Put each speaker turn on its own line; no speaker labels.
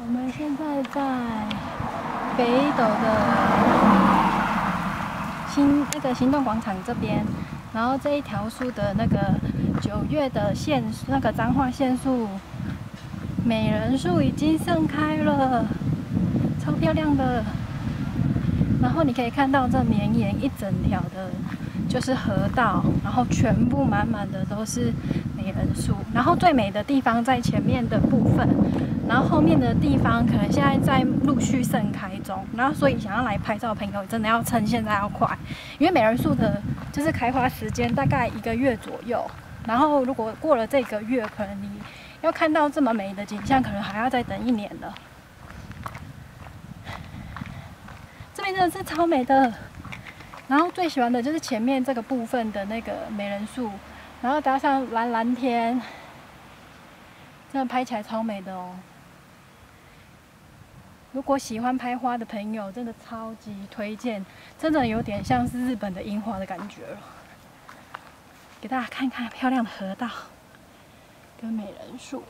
我们现在在北斗的新那个行动广场这边，然后这一条树的那个九月的线，那个彰化线树美人树已经盛开了，超漂亮的。然后你可以看到这绵延一整条的，就是河道，然后全部满满的都是美人树。然后最美的地方在前面的部分。然后后面的地方可能现在在陆续盛开中，然后所以想要来拍照的朋友真的要趁现在要快，因为美人树的就是开花时间大概一个月左右，然后如果过了这个月，可能你要看到这么美的景象，可能还要再等一年了。这边真的是超美的，然后最喜欢的就是前面这个部分的那个美人树，然后搭上蓝蓝天，真的拍起来超美的哦。如果喜欢拍花的朋友，真的超级推荐，真的有点像是日本的樱花的感觉了。给大家看看漂亮的河道跟美人树。